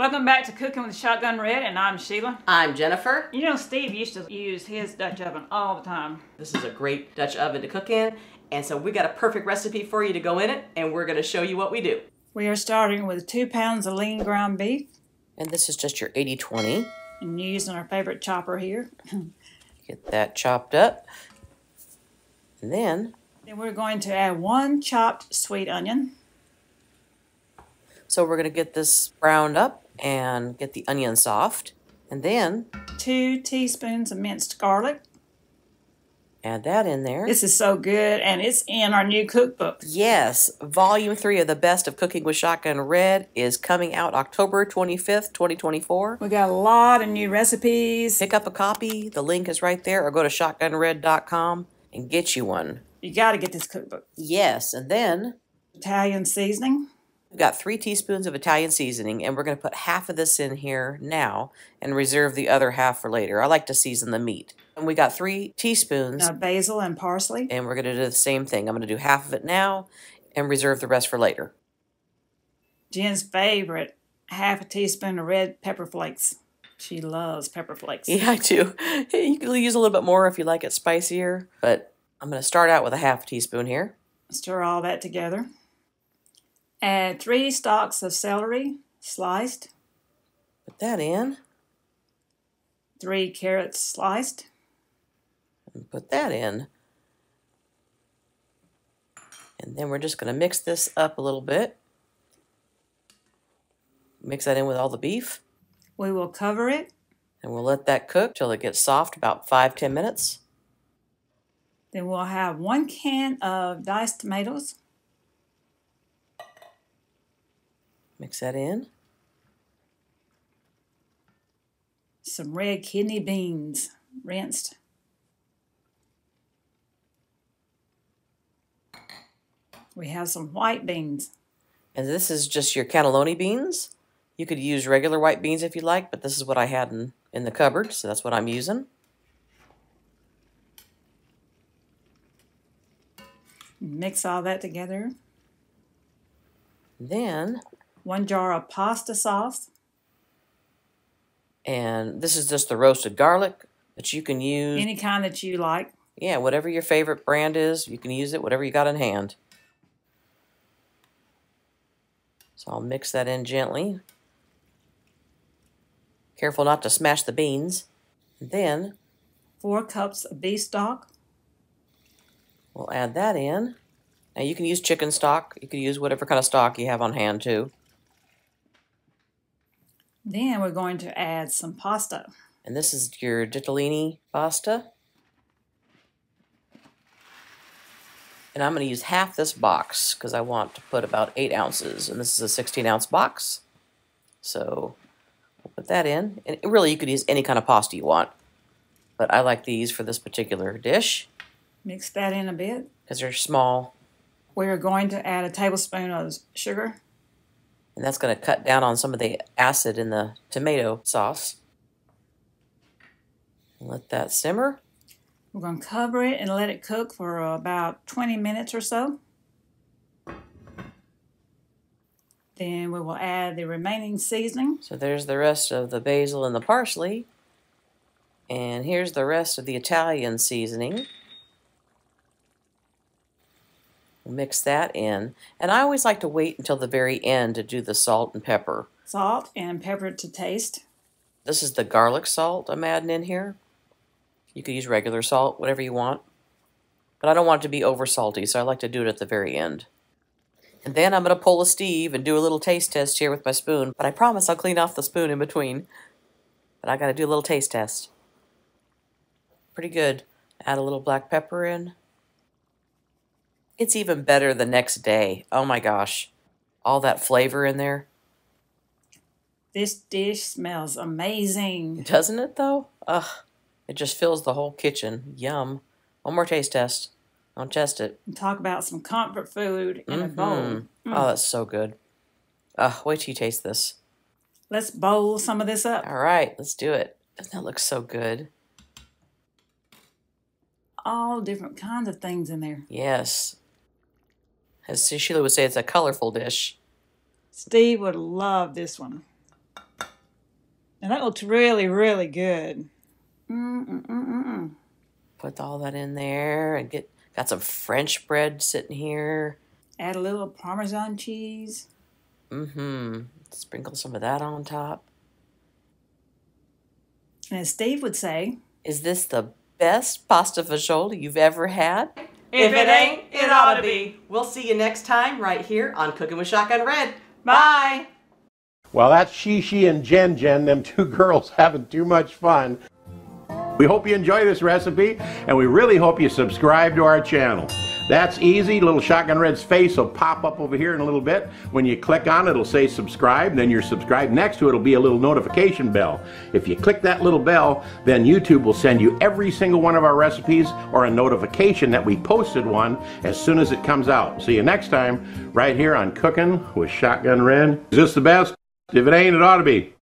Welcome back to Cooking with Shotgun Red, and I'm Sheila. I'm Jennifer. You know, Steve used to use his Dutch oven all the time. This is a great Dutch oven to cook in, and so we got a perfect recipe for you to go in it, and we're going to show you what we do. We are starting with two pounds of lean ground beef And this is just your 80-20. and using our favorite chopper here. Get that chopped up. And then, then we're going to add one chopped sweet onion, so we're going to get this browned up and get the onion soft. And then, two teaspoons of minced garlic. add that in there. This is so good, and it's in our new cookbook. Yes, volume three of the best of Cooking with Shotgun Red is coming out October 25th, 2024. We got a lot of new recipes. Pick up a copy. The link is right there, or go to shotgunred.com and get you one. You got to get this cookbook. Yes, and then Italian seasoning, we've got three teaspoons of Italian seasoning, and we're going to put half of this in here now and reserve the other half for later. I like to season the meat. And we got three teaspoons, uh, basil, and parsley. and we're going to do the same thing. I'm going to do half of it now and reserve the rest for later. Jen's favorite, half a teaspoon of red pepper flakes. She loves pepper flakes. Yeah, I do. You can use a little bit more if you like it spicier, but I'm going to start out with a half teaspoon here. Stir all that together. Add three stalks of celery, sliced, Put that in three carrots sliced, and put that in. And then we're just going to mix this up a little bit. Mix that in with all the beef, We will cover it, and we'll let that cook till it gets soft, about five ten minutes. then we'll have one can of diced tomatoes, Mix that in. some red kidney beans, rinsed, we have some white beans, And this is just your cannellini beans. You could use regular white beans if you like, but this is what I had in, in the cupboard, so that's what I'm using. mix all that together, Then, one jar of pasta sauce, and this is just the roasted garlic that you can use. any kind that you like. Yeah, whatever your favorite brand is, you can use it, whatever you got in hand. So I'll mix that in gently. Careful not to smash the beans. Then four cups of beef stock, we'll add that in. Now you can use chicken stock. You can use whatever kind of stock you have on hand too. Then we're going to add some pasta. And this is your ditalini pasta. And I'm going to use half this box because I want to put about 8 ounces. And this is a 16 ounce box. So we'll put that in. And really, you could use any kind of pasta you want. But I like these for this particular dish Mix that in a bit. because they're small. We're going to add a tablespoon of sugar, And that's going to cut down on some of the acid in the tomato sauce. Let that simmer. We're going to cover it and let it cook for about 20 minutes or so. Then we will add the remaining seasoning. So there's the rest of the basil and the parsley. And here's the rest of the Italian seasoning. We'll mix that in. And I always like to wait until the very end to do the salt and pepper. Salt and pepper to taste. This is the garlic salt I'm adding in here. You could use regular salt, whatever you want. But I don't want it to be over salty, so I like to do it at the very end. And then I'm going to pull a Steve and do a little taste test here with my spoon. But I promise I'll clean off the spoon in between. But I got to do a little taste test. Pretty good. Add a little black pepper in. It's even better the next day. Oh my gosh. All that flavor in there. This dish smells amazing. Doesn't it though? Ugh. It just fills the whole kitchen. Yum. One more taste test. Don't test it. Talk about some comfort food in a bowl. Mhm. Oh, that's so good. Ugh, wait till you taste this. Let's bowl some of this up. All right, let's do it. Doesn't that look so good? All different kinds of things in there. Yes. As Sheila would say, it's a colorful dish. Steve would love this one. And that looks really, really good. Mm-mm-mm-mm. Put all that in there and get got some French bread sitting here. Add a little Parmesan cheese. Mm-hmm. Sprinkle some of that on top. And as Steve would say, Is this the best pasta fagioli you've ever had? If it ain't, it ought to be. We'll see you next time right here on Cooking with Shotgun Red. Bye. Well, that's Shishi and Jen Jen, them two girls having too much fun. We hope you enjoy this recipe, and we really hope you subscribe to our channel. That's easy. Little Shotgun Red's face will pop up over here in a little bit. When you click on it, it'll say subscribe, then you're subscribed. Next to it will be a little notification bell. If you click that little bell, then YouTube will send you every single one of our recipes or a notification that we posted one as soon as it comes out. See you next time, right here on Cooking with Shotgun Red. Is this the best? If it ain't, it ought to be.